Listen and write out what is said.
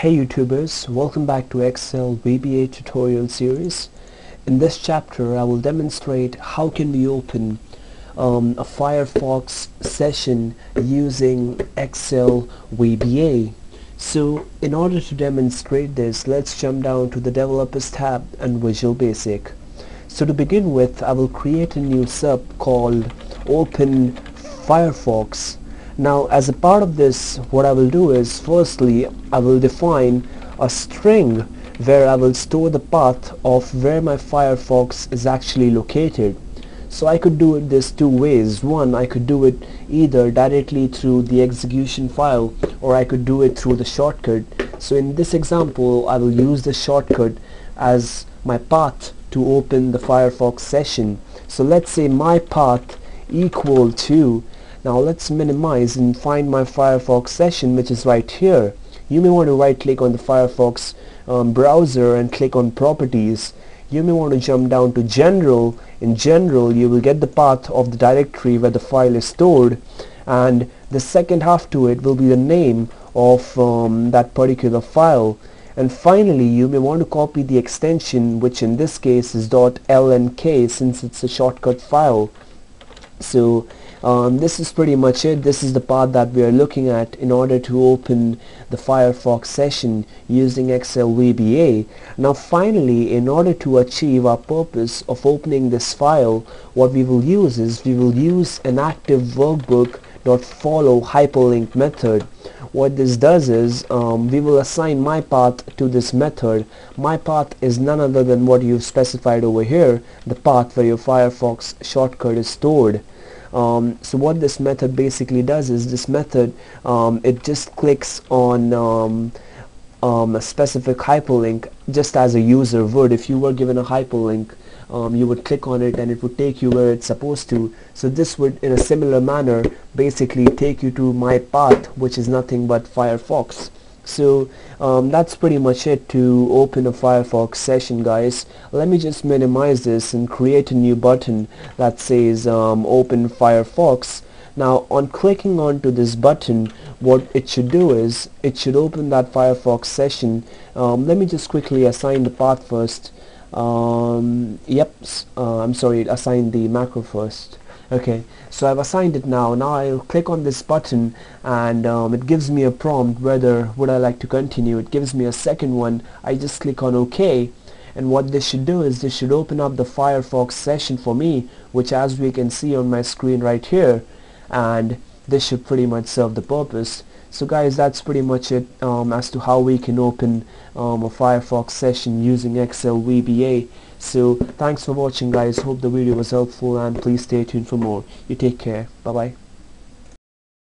Hey YouTubers, welcome back to Excel VBA tutorial series. In this chapter I will demonstrate how can we open um, a Firefox session using Excel VBA. So in order to demonstrate this let's jump down to the developers tab and Visual Basic. So to begin with I will create a new sub called open Firefox now as a part of this what I will do is firstly I will define a string where I will store the path of where my Firefox is actually located. So I could do it this two ways. One, I could do it either directly through the execution file or I could do it through the shortcut. So in this example, I will use the shortcut as my path to open the Firefox session. So let's say my path equal to now let's minimize and find my Firefox session which is right here. You may want to right click on the Firefox um, browser and click on properties. You may want to jump down to general. In general you will get the path of the directory where the file is stored and the second half to it will be the name of um, that particular file and finally you may want to copy the extension which in this case is .lnk since it's a shortcut file so um, this is pretty much it. This is the part that we are looking at in order to open the Firefox session using Excel VBA now finally in order to achieve our purpose of opening this file what we will use is we will use an active workbook dot follow hyperlink method what this does is um, we will assign my path to this method. My path is none other than what you've specified over here the path where your Firefox shortcut is stored. Um, so what this method basically does is this method um, it just clicks on um, um, a specific hyperlink just as a user would. If you were given a hyperlink um, you would click on it and it would take you where it's supposed to. So this would in a similar manner basically take you to my path which is nothing but Firefox. So um, that's pretty much it to open a Firefox session guys. Let me just minimize this and create a new button that says um, open Firefox now on clicking onto this button what it should do is it should open that Firefox session. Um, let me just quickly assign the path first. Um, yep uh, I'm sorry assign the macro first. Okay so I've assigned it now. Now I'll click on this button and um, it gives me a prompt whether would I like to continue. It gives me a second one. I just click on OK and what this should do is this should open up the Firefox session for me which as we can see on my screen right here and this should pretty much serve the purpose. So guys that's pretty much it um, as to how we can open um, a Firefox session using Excel VBA so thanks for watching guys. Hope the video was helpful and please stay tuned for more. You take care. Bye bye